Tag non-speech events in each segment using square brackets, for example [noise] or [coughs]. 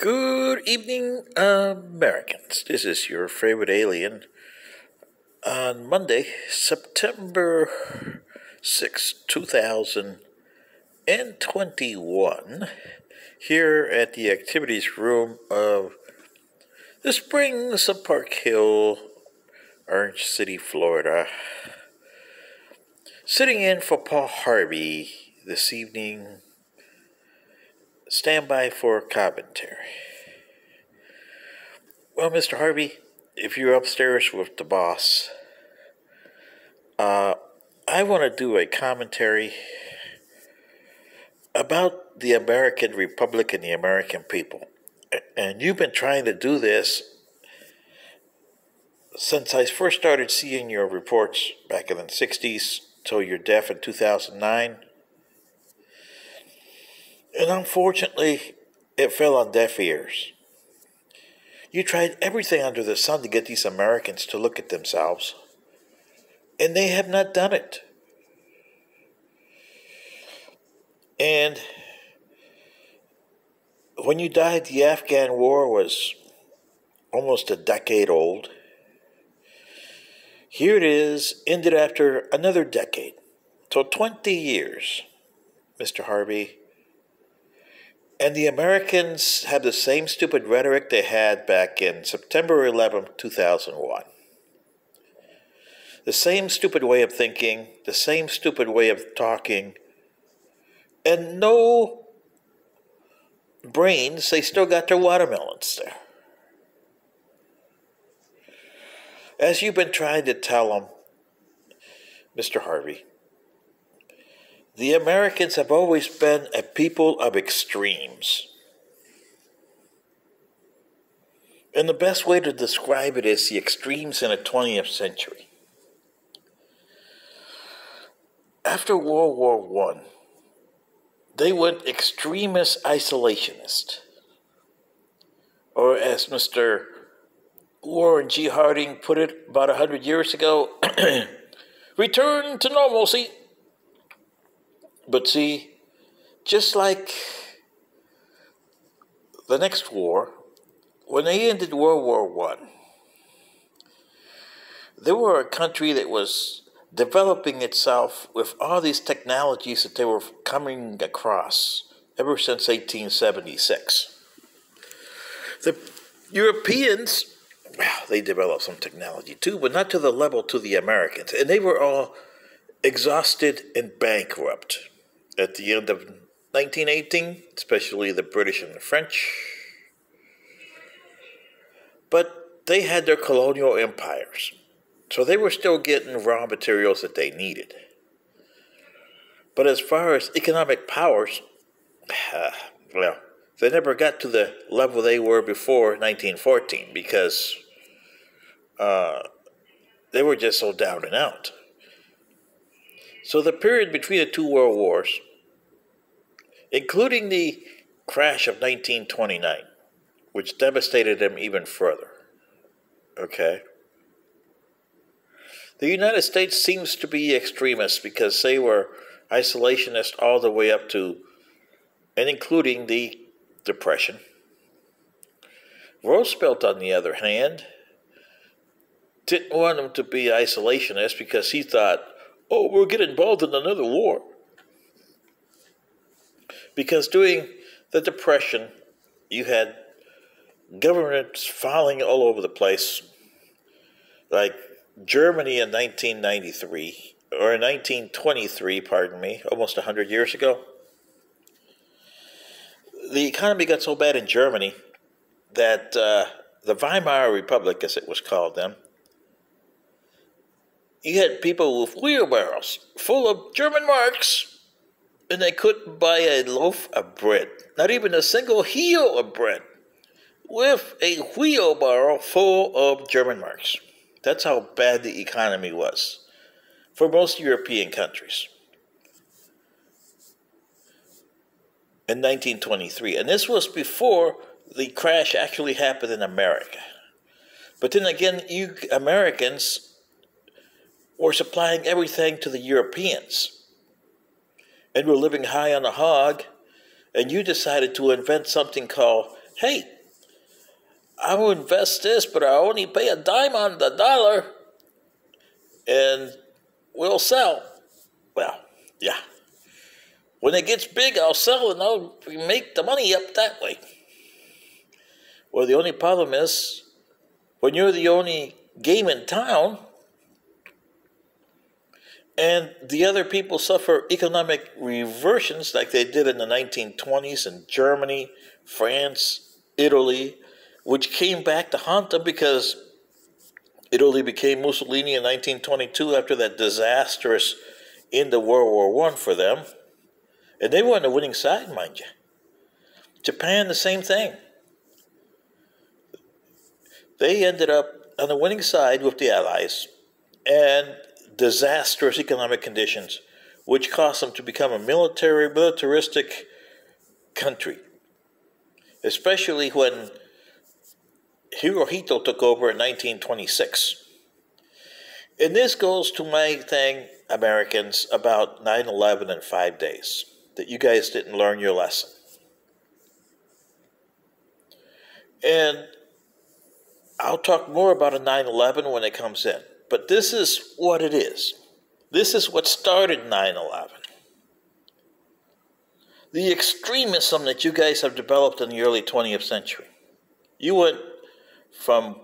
Good evening, Americans. This is your favorite alien. On Monday, September 6, 2021, here at the activities room of the Springs of Park Hill, Orange City, Florida. Sitting in for Paul Harvey this evening stand by for commentary. Well, Mr. Harvey, if you're upstairs with the boss, uh, I want to do a commentary about the American Republic and the American people. And you've been trying to do this since I first started seeing your reports back in the 60s till your death in 2009. And unfortunately, it fell on deaf ears. You tried everything under the sun to get these Americans to look at themselves, and they have not done it. And when you died, the Afghan war was almost a decade old. Here it is, ended after another decade. So 20 years, Mr. Harvey and the Americans have the same stupid rhetoric they had back in September 11, 2001. The same stupid way of thinking, the same stupid way of talking, and no brains, they still got their watermelons there. As you've been trying to tell them, Mr. Harvey, the Americans have always been a people of extremes. And the best way to describe it is the extremes in the 20th century. After World War I, they went extremist isolationist. Or as Mr. Warren G. Harding put it about 100 years ago, [clears throat] return to normalcy. But see, just like the next war, when they ended World War One, they were a country that was developing itself with all these technologies that they were coming across ever since 1876. The Europeans, well, they developed some technology too, but not to the level to the Americans. And they were all exhausted and bankrupt at the end of 1918, especially the British and the French. But they had their colonial empires, so they were still getting raw materials that they needed. But as far as economic powers, uh, well, they never got to the level they were before 1914 because uh, they were just so down and out. So the period between the two world wars including the crash of 1929, which devastated them even further. Okay? The United States seems to be extremist because they were isolationist all the way up to and including the Depression. Roosevelt, on the other hand, didn't want them to be isolationist because he thought, oh, we'll get involved in another war. Because during the Depression, you had governments falling all over the place, like Germany in 1993, or in 1923, pardon me, almost 100 years ago. The economy got so bad in Germany that uh, the Weimar Republic, as it was called then, you had people with wheelbarrows full of German marks and they couldn't buy a loaf of bread, not even a single heel of bread, with a wheelbarrow full of German marks. That's how bad the economy was for most European countries. In 1923. And this was before the crash actually happened in America. But then again, you Americans were supplying everything to the Europeans and were living high on the hog, and you decided to invent something called hey, I will invest this, but I only pay a dime on the dollar and we'll sell. Well, yeah. When it gets big, I'll sell and I'll make the money up that way. Well, the only problem is when you're the only game in town and the other people suffer economic reversions like they did in the 1920s in Germany, France, Italy, which came back to haunt them because Italy became Mussolini in 1922 after that disastrous end of World War One for them. And they were on the winning side, mind you. Japan, the same thing. They ended up on the winning side with the Allies and disastrous economic conditions, which caused them to become a military, militaristic country. Especially when Hirohito took over in 1926. And this goes to my thing, Americans, about 9 11 and five days, that you guys didn't learn your lesson. And I'll talk more about a 9 11 when it comes in. But this is what it is. This is what started 9 11. The extremism that you guys have developed in the early 20th century. You went from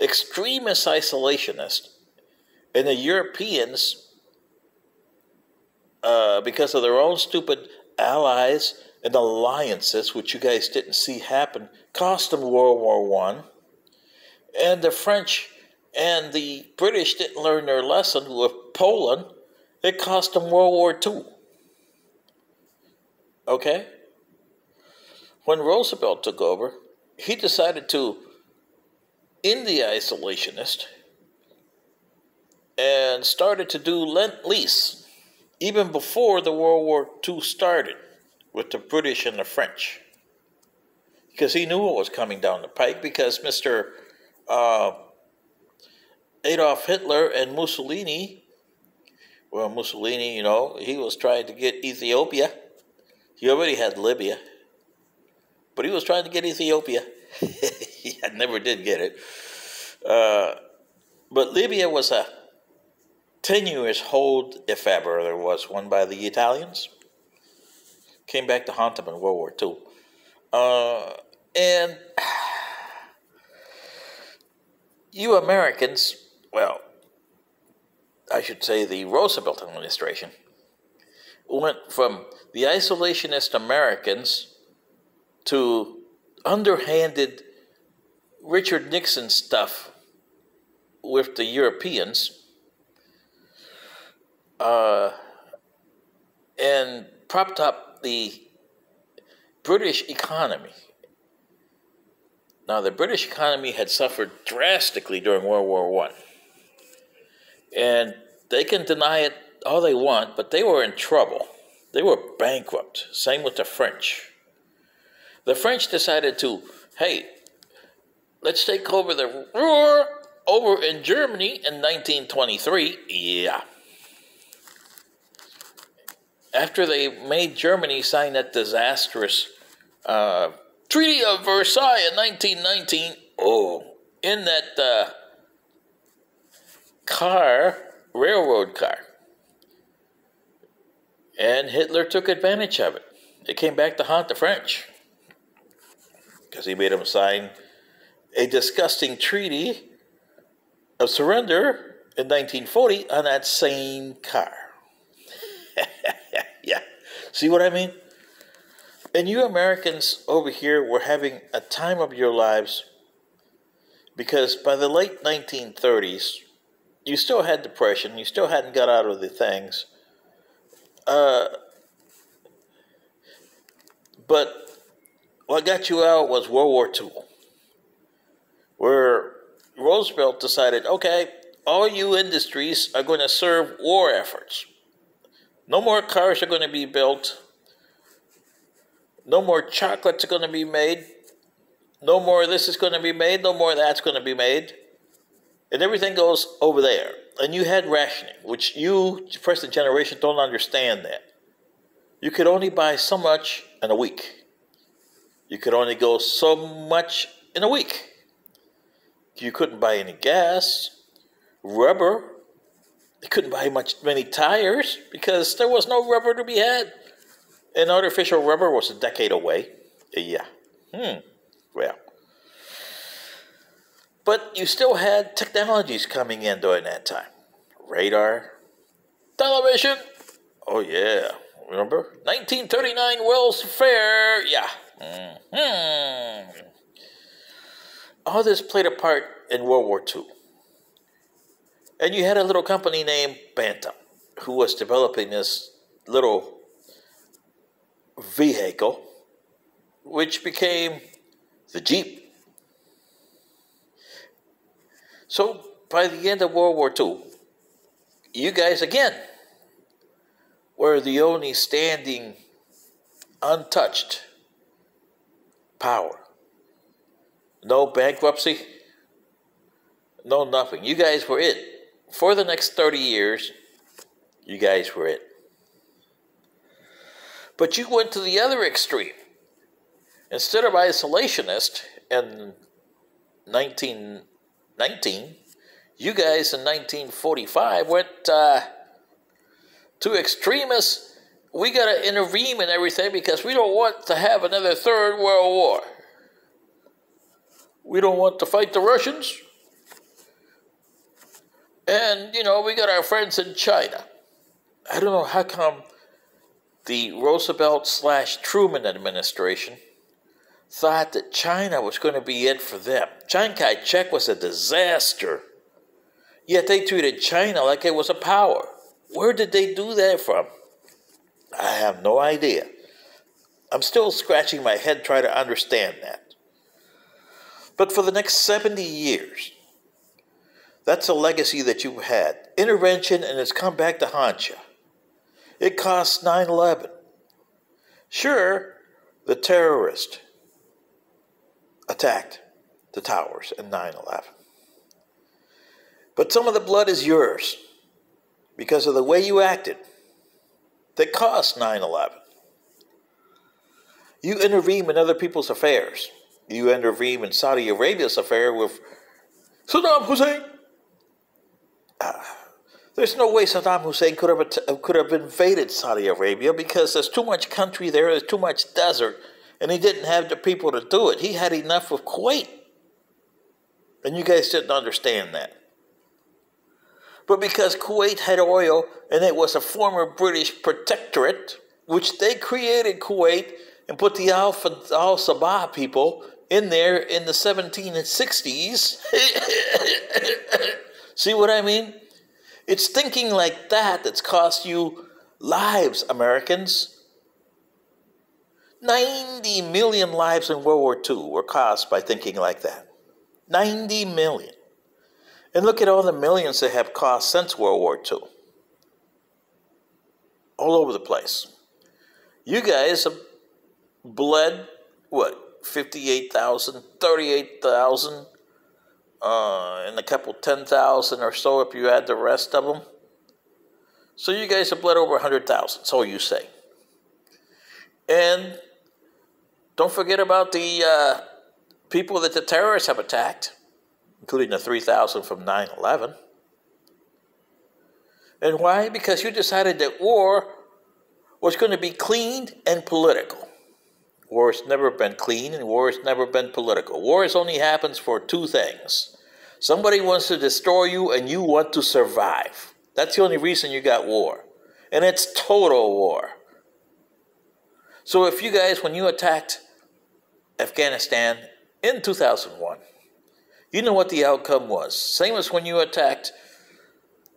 extremist isolationists and the Europeans, uh, because of their own stupid allies and alliances, which you guys didn't see happen, cost them World War One. And the French and the British didn't learn their lesson with Poland. It cost them World War II. Okay? When Roosevelt took over, he decided to in the isolationist and started to do Lend Lease even before the World War II started with the British and the French. Because he knew what was coming down the pike, because Mr. Uh, Adolf Hitler and Mussolini, well, Mussolini, you know, he was trying to get Ethiopia. He already had Libya, but he was trying to get Ethiopia. [laughs] he never did get it. Uh, but Libya was a tenuous hold, if ever there was one, by the Italians. Came back to haunt them in World War II. Uh, and [sighs] you Americans, well, I should say the Roosevelt administration, went from the isolationist Americans to underhanded Richard Nixon stuff with the Europeans uh, and propped up the British economy. Now, the British economy had suffered drastically during World War One, and they can deny it all they want, but they were in trouble. They were bankrupt. Same with the French. The French decided to, hey, let's take over the Ruhr over in Germany in 1923. Yeah. After they made Germany sign that disastrous uh, Treaty of Versailles in 1919, oh, in that uh, car, railroad car. And Hitler took advantage of it. It came back to haunt the French because he made them sign a disgusting treaty of surrender in 1940 on that same car. [laughs] yeah. See what I mean? And you Americans over here were having a time of your lives because by the late 1930s, you still had depression, you still hadn't got out of the things. Uh, but what got you out was World War II, where Roosevelt decided, okay, all you industries are going to serve war efforts. No more cars are going to be built. No more chocolates are going to be made. No more this is going to be made. No more that's going to be made. And everything goes over there. And you had rationing, which you, present generation, don't understand that. You could only buy so much in a week. You could only go so much in a week. You couldn't buy any gas, rubber. You couldn't buy much many tires because there was no rubber to be had. And artificial rubber was a decade away. Yeah. Hmm. Well. But you still had technologies coming in during that time. Radar, television. Oh yeah. Remember? 1939 World's Fair. Yeah. Mm-hmm. All this played a part in World War II. And you had a little company named Bantam who was developing this little vehicle, which became the Jeep. So by the end of World War II, you guys again were the only standing, untouched power. No bankruptcy, no nothing. You guys were it. For the next 30 years, you guys were it. But you went to the other extreme. Instead of isolationist in 1919, you guys in 1945 went uh, to extremists. We got to intervene in everything because we don't want to have another third world war. We don't want to fight the Russians. And, you know, we got our friends in China. I don't know how come the Roosevelt slash Truman administration thought that China was going to be it for them. Chiang Kai shek was a disaster. Yet they treated China like it was a power. Where did they do that from? I have no idea. I'm still scratching my head trying to understand that. But for the next 70 years, that's a legacy that you've had. Intervention, and it's come back to haunt you. It cost 9 11. Sure, the terrorist attacked the towers in 9 11. But some of the blood is yours because of the way you acted that caused 9 11. You intervene in other people's affairs. You intervene in Saudi Arabia's affair with Saddam Hussein. Uh, there's no way Saddam Hussein could have, could have invaded Saudi Arabia because there's too much country there, there's too much desert, and he didn't have the people to do it. He had enough of Kuwait. And you guys didn't understand that. But because Kuwait had oil and it was a former British protectorate, which they created Kuwait and put the Al, Al Sabah people in there in the 1760s. [coughs] See what I mean? It's thinking like that that's cost you lives, Americans. 90 million lives in World War II were caused by thinking like that. 90 million. And look at all the millions that have cost since World War II. All over the place. You guys have bled, what, 58,000, 38,000, uh, and a couple 10,000 or so if you add the rest of them. So you guys have bled over 100,000, so you say. And don't forget about the uh, people that the terrorists have attacked including the 3,000 from 9 11. And why? Because you decided that war was going to be clean and political. War has never been clean and war has never been political. War only happens for two things. Somebody wants to destroy you and you want to survive. That's the only reason you got war. And it's total war. So if you guys, when you attacked Afghanistan in 2001, you know what the outcome was. Same as when you attacked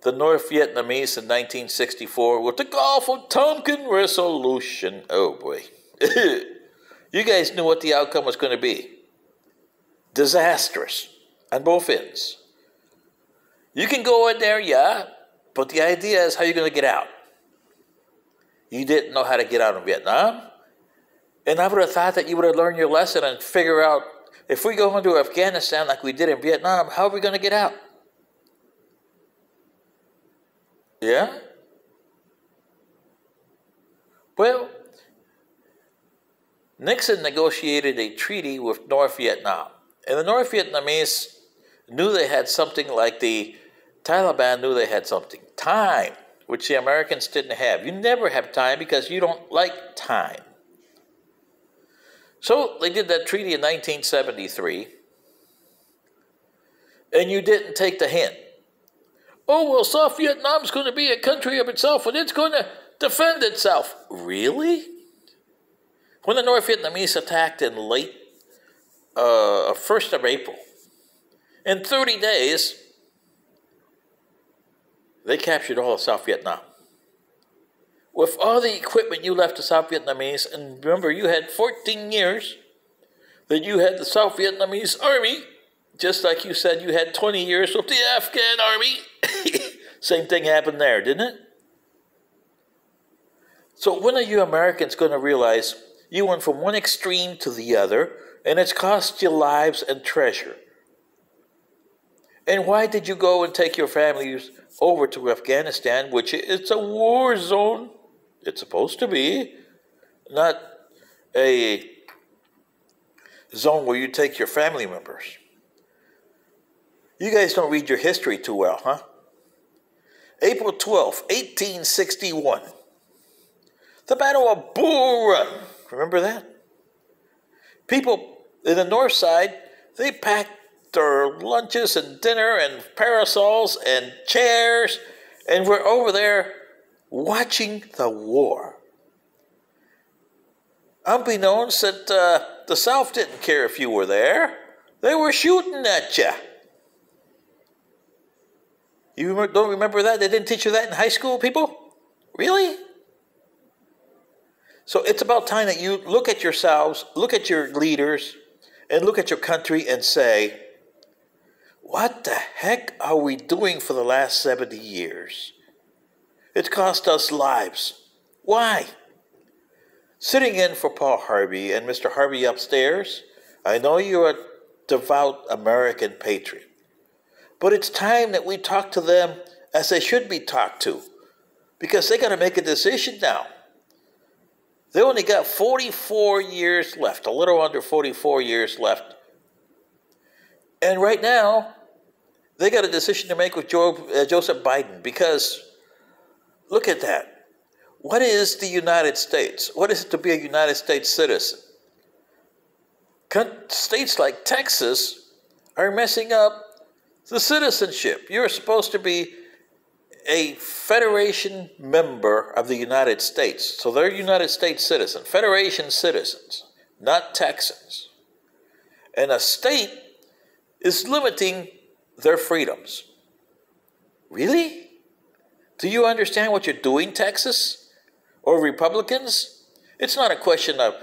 the North Vietnamese in 1964 with the Gulf of Tonkin Resolution. Oh boy. [laughs] you guys knew what the outcome was going to be. Disastrous on both ends. You can go in there, yeah, but the idea is how you're going to get out. You didn't know how to get out of Vietnam. And I would have thought that you would have learned your lesson and figure out if we go into Afghanistan like we did in Vietnam, how are we going to get out? Yeah? Well, Nixon negotiated a treaty with North Vietnam. And the North Vietnamese knew they had something like the Taliban knew they had something time, which the Americans didn't have. You never have time because you don't like time. So they did that treaty in 1973, and you didn't take the hint. Oh, well, South Vietnam's going to be a country of itself and it's going to defend itself. Really? When the North Vietnamese attacked in late uh, 1st of April, in 30 days, they captured all of South Vietnam. With all the equipment you left to South Vietnamese, and remember, you had 14 years that you had the South Vietnamese army, just like you said you had 20 years with the Afghan army. [laughs] Same thing happened there, didn't it? So when are you Americans going to realize you went from one extreme to the other, and it's cost you lives and treasure? And why did you go and take your families over to Afghanistan, which is a war zone? It's supposed to be, not a zone where you take your family members. You guys don't read your history too well, huh? April 12, 1861. The Battle of Bull Run. Remember that? People in the north side, they packed their lunches and dinner and parasols and chairs, and we're over there watching the war. Unbeknownst that uh, the South didn't care if you were there, they were shooting at you. You don't remember that? They didn't teach you that in high school, people? Really? So it's about time that you look at yourselves, look at your leaders, and look at your country and say, what the heck are we doing for the last 70 years? It's cost us lives. Why? Sitting in for Paul Harvey and Mr. Harvey upstairs, I know you're a devout American patriot. But it's time that we talk to them as they should be talked to because they got to make a decision now. They only got 44 years left, a little under 44 years left. And right now, they got a decision to make with Joe, uh, Joseph Biden because look at that. What is the United States? What is it to be a United States citizen? States like Texas are messing up the citizenship. You're supposed to be a federation member of the United States. So they're United States citizens, federation citizens, not Texans. And a state is limiting their freedoms. Really? Do you understand what you're doing, Texas? Or Republicans? It's not a question of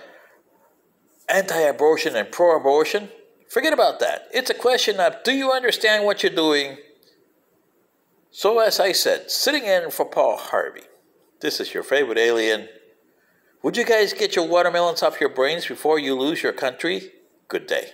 anti abortion and pro abortion. Forget about that. It's a question of do you understand what you're doing? So, as I said, sitting in for Paul Harvey, this is your favorite alien. Would you guys get your watermelons off your brains before you lose your country? Good day.